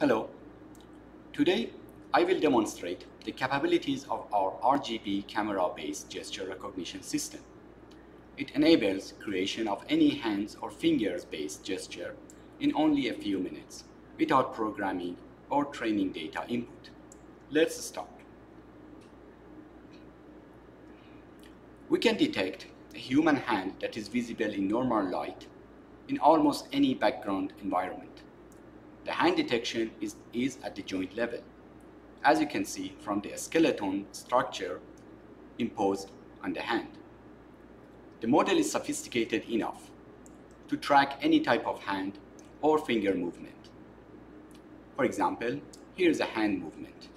Hello. Today, I will demonstrate the capabilities of our RGB camera-based gesture recognition system. It enables creation of any hands or fingers-based gesture in only a few minutes without programming or training data input. Let's start. We can detect a human hand that is visible in normal light in almost any background environment. The hand detection is, is at the joint level, as you can see from the skeleton structure imposed on the hand. The model is sophisticated enough to track any type of hand or finger movement. For example, here is a hand movement.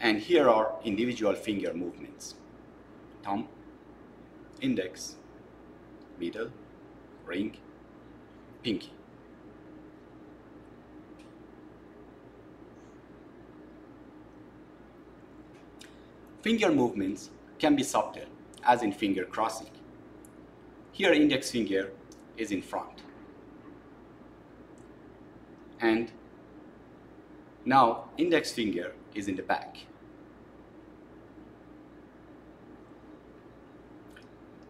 And here are individual finger movements. Thumb, index, middle, ring, pinky. Finger movements can be subtle, as in finger crossing. Here index finger is in front. And now index finger is in the back.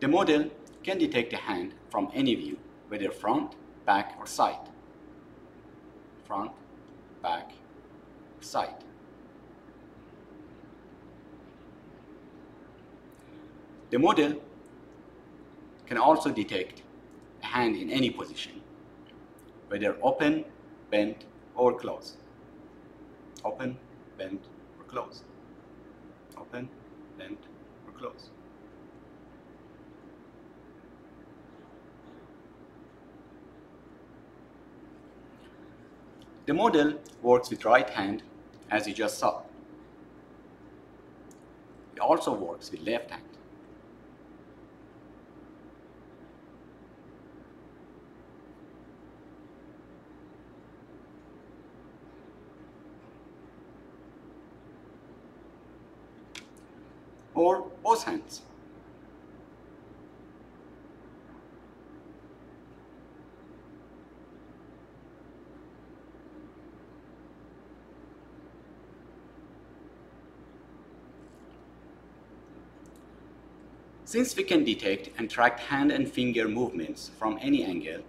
The model can detect a hand from any view, whether front, back, or side. Front, back, side. The model can also detect a hand in any position, whether open, bent, or closed. Open, bent, or closed. Open, bent, or closed. The model works with right hand as you just saw. It also works with left hand. or both hands. Since we can detect and track hand and finger movements from any angle,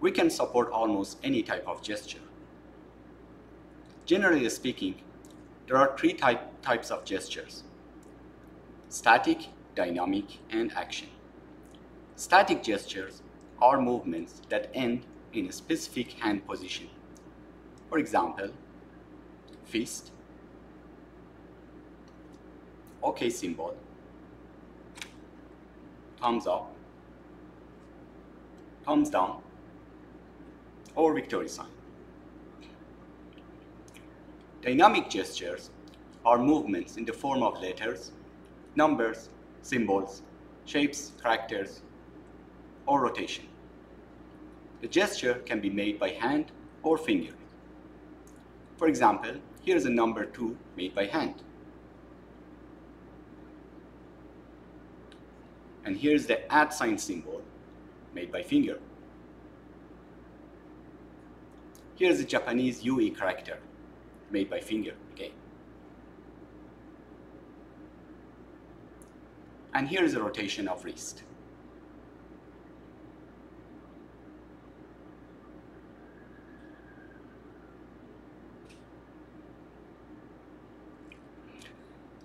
we can support almost any type of gesture. Generally speaking, there are three type, types of gestures static, dynamic, and action. Static gestures are movements that end in a specific hand position. For example, fist, OK symbol, thumbs up, thumbs down, or victory sign. Dynamic gestures are movements in the form of letters, numbers, symbols, shapes, characters, or rotation. The gesture can be made by hand or finger. For example, here is a number 2 made by hand. And here's the at sign symbol made by finger. Here's the Japanese UE character made by finger again. And here is a rotation of wrist.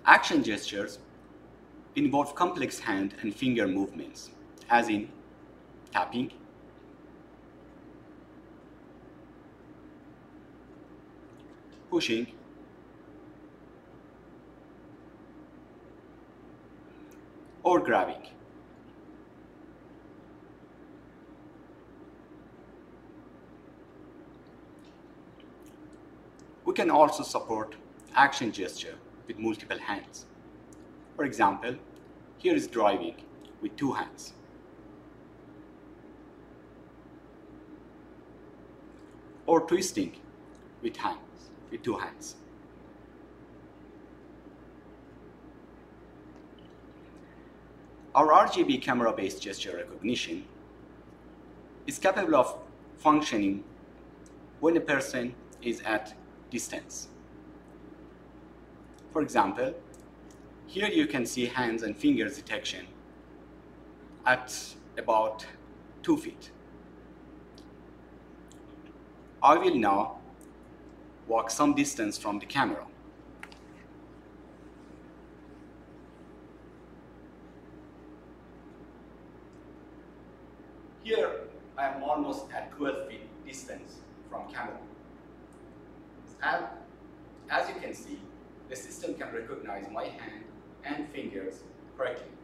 Action gestures involve complex hand and finger movements, as in tapping, pushing, or grabbing. We can also support action gesture with multiple hands. For example, here is driving with two hands. Or twisting with hands, with two hands. Our RGB camera-based gesture recognition is capable of functioning when a person is at distance. For example, here you can see hands and fingers detection at about two feet. I will now walk some distance from the camera. Here, I am almost at 12 feet distance from camera. As, as you can see, the system can recognize my hand and fingers correctly.